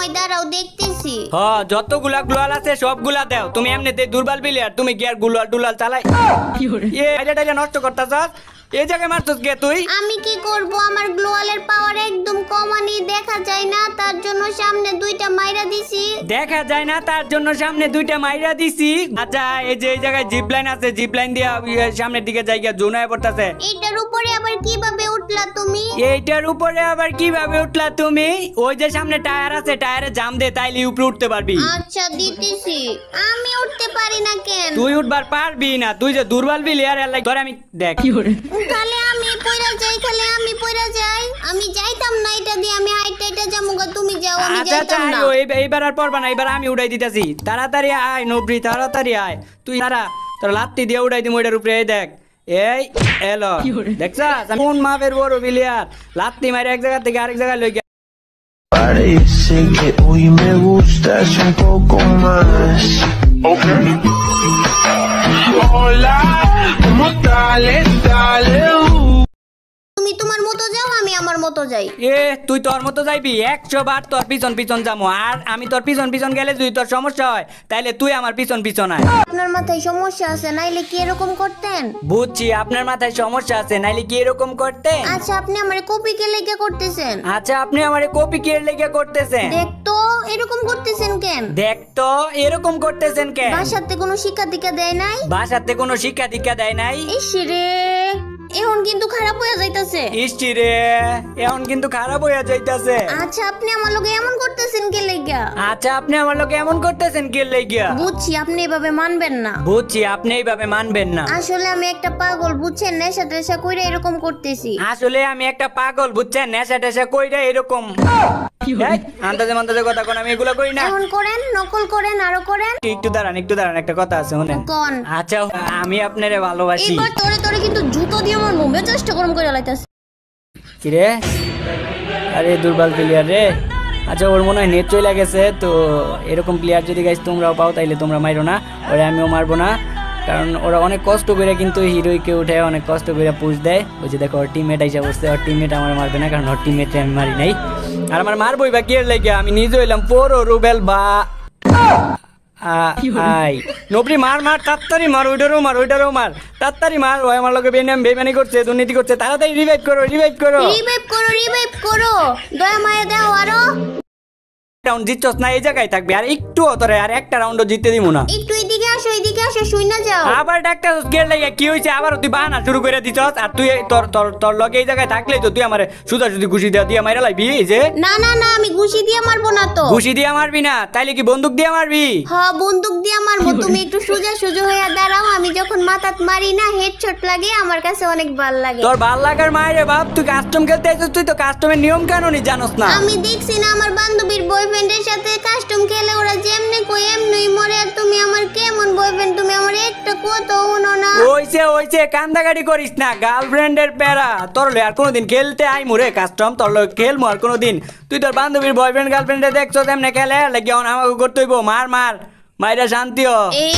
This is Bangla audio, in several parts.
হয় দাঁড়াও দেখতেছি। হ যতগুলা গ্লোয়াল আছে সবগুলা দাও। তুমি এমনিতে দুর্বল প্লেয়ার তুমি গিয়ার আর ডুলাল চালাই। এ আইডিয়াটা নষ্ট নষ্ট করতাছস? এই জায়গায় মারছস কে তুই? আমি কি করব? আমার গ্লোয়ালের পাওয়ার একদম কমানি দেখা যায় না তার জন্য সামনে দুইটা মাইরা দিছি। দেখা যায় না তার জন্য সামনে দুইটা মাইরা দিছি। আচ্ছা এই যে এই জায়গায় জিপ লাইন আছে জিপ লাইন দিয়া সামনের দিকে জায়গা জোনায় পড়তাছে। এইটার উপরে আবার কীভাবে উঠলা তুমি? এইটার উপরে আবার কীভাবে উঠলা তুমি? ওই যে সামনে টায়ার আছে টায়ারে জাম দে তাইলে উপরে উঠতে পারবি। আচ্ছা দিতেছি। আমি উঠতে পারি না কেন? তুই উঠবার পারবি না তুই যে দুর্বল লাগে ধর আমি দেখ। তাহলে আমি পয়রা যাই খালি আমি পয়রা যাই। আমি যাইতাম না এটা দিয়ে আমি হাইট এটা যাব তুমি যাও আমি আচ্ছা আচ্ছা যাইতাম না। আয়, এইবার- আর পড়বা না এবার আমি উড়াই দিতেছি। তাড়াতাড়ি আয় নবরি তাড়াতাড়ি আয়। তুই তারা তোর লাত্তি দিয়ে উড়াই দিম ওইটার উপরে এই দেখ। এই এলো। দেখছাস? আমি কোন মাপের বড় বিলিয়ার? লাত্তি মারি এক জায়গা থেকে আরেক জায়গায় লই Parece que hoy me gustas un poco más. Hola, ¿cómo tal? Dale, uh. তুমি তোমার মতো যাও আমি আমার মতো যাই। এ তুই তোর মতো যাইবি? একশো বার তোর পিছন পিছন যাব আর আমি তোর পিছন পিছন গেলে যদি তোর সমস্যা হয় তাইলে তুই আমার পিছন পিছন আয়। আপনার মাথায় সমস্যা আছে নাইলে কি এরকম করতেন? বুঝছি আপনার মাথায় সমস্যা আছে নাইলে কি এরকম করতে আচ্ছা আপনি আমার কপি কে লেগে করতেছেন? আচ্ছা আপনি আমার কপি কে লেগে করতেছেন? দেখতো এরকম করতেছেন কেন? দেখ তো এরকম করতেছেন কেন? বাসাতে কোনো শিক্ষা দীক্ষা দেয় নাই? বাসাতে কোনো শিক্ষা দীক্ষা দেয় নাই? ইস রে। এখন কিন্তু খারাপ হয়ে যাইতাছে। ইষ্টি রে এখন কিন্তু খারাপ হইয়া যাইতাছে। আচ্ছা আপনি আমার লগে এমন করতেছেন কে লেগা? আচ্ছা আপনি আমার লোক এমন করতেছেন কে লেগিয়া বুঝছি আপনি এভাবে মানবেন না। বুঝছি আপনি এইভাবে মানবেন না। আসলে আমি একটা পাগল বুঝছেন? নেশা টেশা কইরা এরকম করতেছি। আসলে আমি একটা পাগল বুঝছেন? নেশা টেশা কইরা এরকম। এই, আন্দাজে মান্দাজে কথা কোন আমি এগুলো করি না। এখন করেন নকল করেন আরও করেন। একটু দাঁড়ান একটু দাঁড়ান একটা কথা আছে শুনেন। কোন? আচ্ছা আমি আপনারে ভালোবাসি। এবার তোরে তোরে কিন্তু জুতো দিয়ে আমার মুভে চেষ্টা করম করে লাইতাছে। কিরে? আরে, দুর্বল প্লেয়ার রে। আচ্ছা ওর মনে হয় নেট চলে গেছে, তো এরকম প্লেয়ার যদি গাইজ তোমরাও পাও, তাইলে তোমরা মারো না। ওরা আমিও মারবো না। কারণ ওরা অনেক কষ্ট করে কিন্তু হিরোইকে উঠে, অনেক কষ্ট করে পুষ দেয়। ওই যে দেখো, ওর টিমমেট আইসা বসছে, ওর টিমমেট আমার মারবে না, কারণ ওর টিমমেটে আমি মারি নাই। আর আমার মারবই বা কি লাগে, আমি নিজে হইলাম পোরো রুবেল বা আই। নবরি মার মার তাড়াতাড়ি মার ওইটারও মার ওইটারও মার। তাড়াতাড়ি মার ওই আমার লোকে বেনাম বেমানি করছে দুর্নীতি করছে। তাড়াতাড়ি রিভাইভ করো রিভাইভ করো। রিভাইভ করো রিভাইভ করো। দয়া মায়া দাও আরও। রাউন্ড জিতছস না এই জায়গায় থাকবে। আর একটু অতরে আর একটা রাউন্ডও জিততে দিব না। একটু আসো এদিকে আসো শুই না যাও। আবার ডাক্তার কি হয়েছে আবার তুই বাহানা শুরু করে দিছস? আর তুই তোর তোর তোর লগে এই জায়গায় থাকলে তো তুই আমার সুদা ঘুষি দিয়া দিয়া মাইরা লাইবি এই যে? না না না আমি ঘুষি দিয়ে মারবো না তো। ঘুষি দিয়া মারবি না তাইলে কি বন্দুক দিয়া মারবি? হ বন্দুক দিয়ে মারবো। তুমি একটু সোজা সোজা হয়ে দাঁড়াও আমি যখন মাথাত মারি না হেডশট লাগে আমার কাছে অনেক ভালো লাগে। তোর ভালো লাগার মায়ের বাপ তুই কাস্টম খেলতে তুই তো কাস্টমের নিয়ম কানুনই জানোস না। আমি দেখছি না আমার বান্ধবীর বয়ফ্রেন্ডের সাথে কাস্টম খেলে ওরা যেমনে কই এমনি মরে আর তুমি আমার কেমন বয়ফ্রেন্ড তুমি আমার একটা কত উনো না। ওইছে ওইছে কান্দাগাড়ি করিস না গার্লফ্রেন্ডের প্যারা। তোর আর কোনোদিন খেলতে আই মুরে কাস্টম তোর লগে খেলমু আর কোনোদিন। তুই তোর বান্ধবীর বয়ফ্রেন্ড গার্লফ্রেন্ডে দেখছ তেমনে খেলে? লাগি অন আমাকে করতে হইব মার মার। মাইরা শান্তিও এই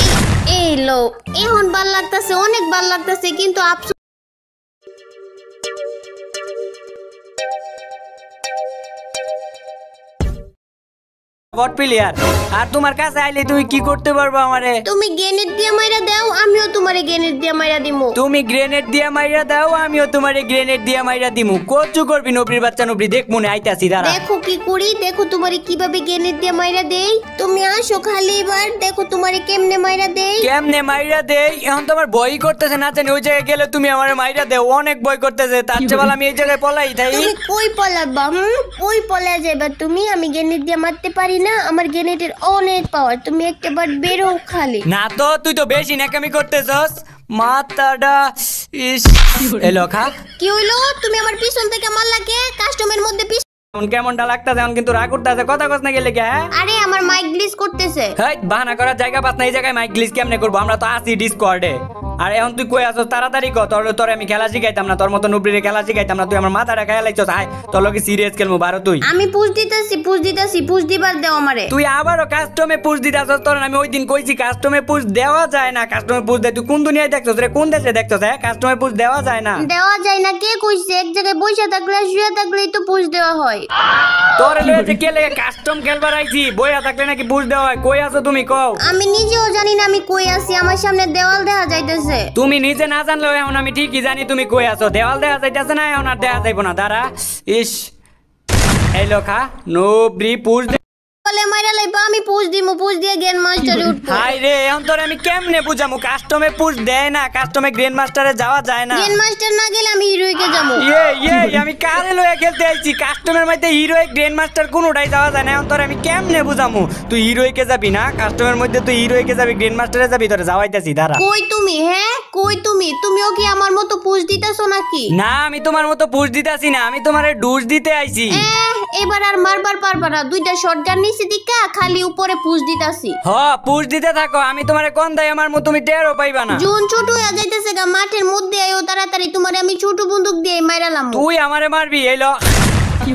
এই লো এখন ভালো লাগতাছে অনেক ভালো লাগতাছে কিন্তু আফসোস বট প্লেয়ার আর তোমার কাছে আইলে তুমি কি করতে পারব আমারে? তুমি গ্রেনেড দিয়ে মাইরা দাও আমিও তোমারে গ্রেনেড দিয়ে মাইরা দিমু। তুমি গ্রেনেড দিয়া মাইরা দাও আমিও তোমারে গ্রেনেড দিয়া মাইরা দিমু। কচু করবি নবরির বাচ্চা নবরি দেখ মনে আইতাছি দাঁড়া। দেখো কি করি দেখো তোমারে কীভাবে গ্রেনেড দিয়ে মাইরা দেই। তুমি আসো খালি এবার দেখো তোমারে কেমনে মাইরা দেই। কেমনে মাইরা দেই? এখন তোমার ভয় করতেছে না জানি ওই জায়গায় গেলে তুমি আমার মাইরা দেও। অনেক ভয় করতেছে। তার চেয়ে ভালো আমি এই জায়গায় পলাই তাই তুমি কই পলাবা হুম? কই পলা যাবে তুমি? আমি গ্রেনেড দিয়ে মারতে পারি না। আমার গ্রেনেডের অনেক পাওয়ার তুমি একটাবার বেরো খালি। না তো তুই তো বেশি নাকামি করতেছস মাথাটা ইস। এলো খা কি হইল? তুমি আমার পিছন থেকে মারলা কে কাস্টমের মধ্যে পিছ এখন কেমনটা লাগতাছে? এখন কিন্তু রাগ উঠতেছে কথা কস না গেলে কে হ্যাঁ? আরে আমার মাইক গ্লিচ করতেছে। হেই, বাহানা করার জায়গা পাস না এই জায়গায় মাইক গ্লিস কেমনে করব? আমরা তো আছি ডিসকর্ডে আর এখন তুই কই আছো তাড়াতাড়ি ক তোর তোর আমি খেলা শিখাইতাম না তোর মতো নুবরিরে খেলা শিখাইতাম না তুই আমার মাথাটা খেলা লাইছস আয় তোর লগে সিরিয়াস খেলব বারো তুই। আমি পুষ দিতেছি পুষ দিতেছি পুষ দিবার দেও আমারে। তুই আবারও কাস্টমে পুষ দিতে তোর আমি ওই দিন কইছি কাস্টমে পুষ দেওয়া যায় না কাস্টমে পুষ দেয়। তুই কোন দুনিয়ায় দেখছস রে? কোন দেশে দেখছস হ্যাঁ? কাস্টমে পুষ দেওয়া যায় না। দেওয়া যায় না কে কইছে? এক জায়গায় বসে থাকলে শুয়ে থাকলেই তো পুষ দেওয়া হয়। তোর লয়েছে কে লেগে কাস্টম খেলবার আইছি বইয়া থাকলে নাকি পুষ দেওয়া হয়? কই আছো তুমি? কও। আমি নিজেও জানি না আমি কই আছি আমার সামনে দেওয়াল দেখা যাইতেছে। তুমি নিজে না জানলেও এখন আমি ঠিকই জানি তুমি কই আছো। দেওয়াল দেখা যাইতেছে না এখন আর দেখা যাইব না। দাঁড়া। ইস। এই লোখা নোবরি পুষ দে বলে মাইরা লাইবা আমি পুষ দিমু পুষ দিয়ে গেন মাস্টারে উঠবো হাই রে এখন তোর আমি কেমনে বুঝামু? কাস্টমে পুষ দেয় না কাস্টমে গ্র্যান্ড মাস্টারে যাওয়া যায় না। গেন মাস্টার না গেলে আমি হিরোইকে যাব। ইয়ে ইয়ে আমি কারে লয়ে খেলতে আইছি? কাস্টমের মধ্যে হিরোইক গ্র্যান্ড মাস্টার কোনোটাই যাওয়া যায় না। এখন তোর আমি কেমনে বুঝামু? তুই হিরোইকে যাবি না? কাস্টমের মধ্যে তুই হিরোইকে যাবি গ্র্যান্ড মাস্টারে যাবি তোরে যাওয়াইতাছি দাঁড়া। কই তুমি হ্যাঁ? কই তুমি? তুমিও কি আমার মতো পুষ দিতেছো নাকি? না আমি তোমার মতো পুষ দিতাছি না আমি তোমারে ডুস দিতে আইছি। এবার আর মারবার পারবা না। দুইটা শটগান নিচে দিকা খালি উপরে পুষ দিতাছি। হ পুষ দিতে থাকো আমি তোমারে কোন দাই আমার মতো তুমি টেরও পাইবা না। জুন ছোট হয়ে যাইতেছে গা মাঠের মধ্যে আইও তাড়াতাড়ি তোমারে আমি ছোট বন্দুক দিয়ে মাইরালাম তুই আমারে মারবি এইলো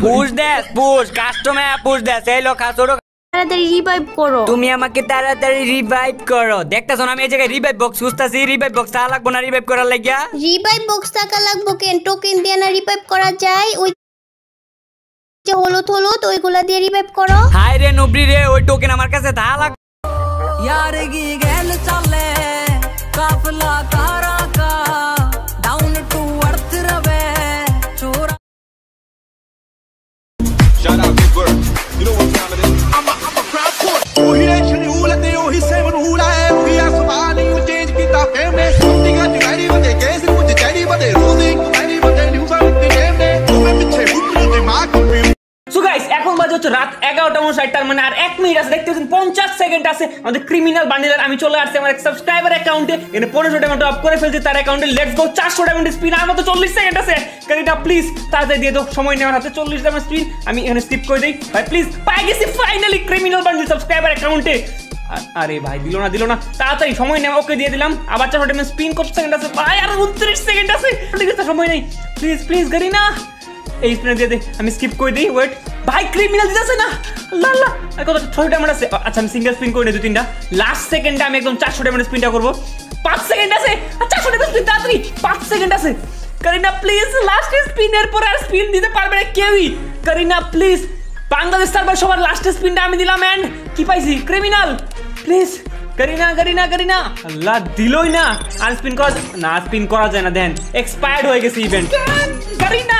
পুষ দেস পুষ কাস্টমে পুষ দেস এইলো খা ছোট। তাড়াতাড়ি রিভাইভ করো। তুমি আমাকে তাড়াতাড়ি রিভাইভ করো। দেখতেছো না আমি এই জায়গায় রিভাইভ বক্স খুঁজতাছি রিভাইভ বক্স তা লাগবো না রিভাইভ করার লাগিয়া? রিভাইভ বক্স টাকা লাগবো কেন? টোকেন দিয়ে না রিভাইভ করা যায়? ওই যে হলুদ হলুদ ওইগুলা দিয়ে রিভাইভ করো। হাই রে নুবরি রে ওই টোকেন আমার কাছে তা লাগ ਯਾਰ ਕੀ ਗੈਲ ਚੱਲੇ? ਕਾਫਲਾ ਕਾਰ বাজে হচ্ছে রাত এগারোটা উনষাট তার মানে আর এক মিনিট আছে, দেখতে পাচ্ছেন পঞ্চাশ সেকেন্ড আছে। আমাদের ক্রিমিনাল বান্ডিলার, আমি চলে আসছি আমার এক সাবস্ক্রাইবার অ্যাকাউন্টে এখানে পনেরোশো টাকা টপ করে ফেলছি, তার অ্যাকাউন্টে লেটস গো চারশো টাকা স্পিন আর মতো চল্লিশ সেকেন্ড আছে। গাড়িটা প্লিজ তাড়াতাড়ি দিয়ে দাও, সময় নেওয়ার হাতে চল্লিশ টাকা স্পিন আমি এখানে স্কিপ করে দিই। ভাই প্লিজ পাই গেছি ফাইনালি ক্রিমিনাল বান্ডিল সাবস্ক্রাইবার অ্যাকাউন্টে আরে ভাই, দিল না দিল না। তাড়াতাড়ি সময় নেওয়া ওকে দিয়ে দিলাম। আবার চারশো টাকা স্পিন কত সেকেন্ড আছে? ভাই, আর উনত্রিশ সেকেন্ড আছে। সময় নেই। প্লিজ প্লিজ গাড়ি না। এই স্পিনে দিয়ে দে আমি স্কিপ করে দিই ওয়েট ভাই ক্রিমিনাল দিতেছে না। আল্লাহ কত ছয় টাইম আছে? আচ্ছা আমি সিঙ্গেল স্পিন করে নিই দু তিনটা। লাস্ট সেকেন্ডে আমি একদম চারশো টাইমের স্পিনটা করব। পাঁচ সেকেন্ড আছে। আর চারশো স্পিন তাড়াতাড়ি। পাঁচ সেকেন্ড আছে। করিনা প্লিজ লাস্ট স্পিনের পরে আর স্পিন দিতে পারবে না কেউই। করিনা প্লিজ বাংলাদেশ সার্ভার সবার লাস্ট স্পিনটা আমি দিলাম এন্ড কি পাইছি? ক্রিমিনাল প্লিজ করিনা করিনা করিনা। আল্লাহ, দিলই না। আর স্পিন করা না স্পিন করা যায় না, দেন। এক্সপায়ার্ড হয়ে গেছে ইভেন্ট করিনা